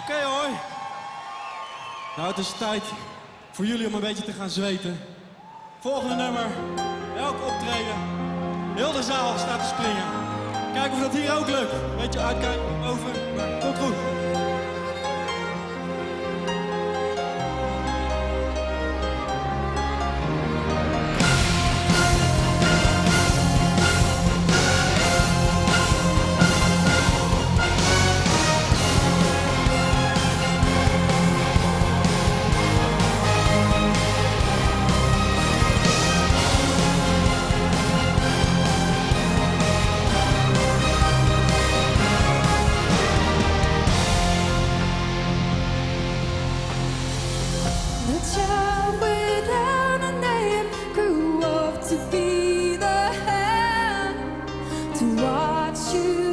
Oké hoor. Nou, het is tijd voor jullie om een beetje te gaan zweten. Volgende nummer. Elk optreden. Heel de zaal staat te springen. Kijken of dat hier ook lukt. Beetje uitkijken over. Maar komt to be the hand to watch you.